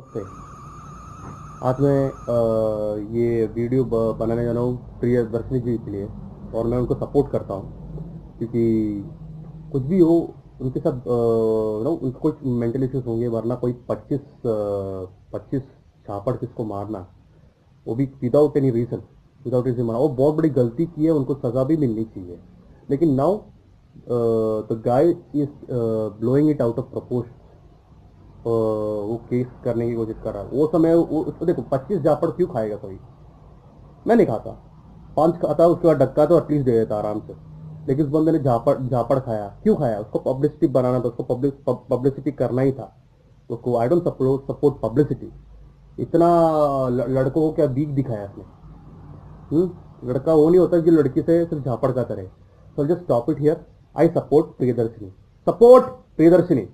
नमस्ते आज मैं ये वीडियो बनाने जा रहा हूँ प्रिय दर्शनी जी के लिए और मैं उनको सपोर्ट करता हूँ। क्योंकि कुछ भी हो, उनके साथ नो उनको कुछ मेंटल इश्यूज़ होंगे, वरना कोई पच्चीस पच्चीस छापड़ किसको मारना, वो भी without any reason without reason मारा। वो बहुत बड़ी गलती की है, उनको सजा भी मिलनी चाहिए। लेकिन now the guy is blowing it out of proportion वो केस करने की कोशिश कर रहा है। वो समय वो उसको देखो, पच्चीस जापड़ क्यों खाएगा कोई? मैं नहीं खाता। पाँच खाता, उसके बाद डक्का तो एटलीस्ट दे देता आराम से। लेकिन उस बंदे ने झापड़ झापड़ खाया। क्यों खाया? उसको पब्लिसिटी बनाना था, उसको पब्लिक पब्लिसिटी करना ही था। उसको I don't support support publicity इतना लड़कों को क्या बीक दिखाया उसने हम्म? लड़का वो नहीं होता जो लड़की से सिर्फ़ झापड़ का करे। So just stop it here I support Priyadarshini. Support Priyadarshini.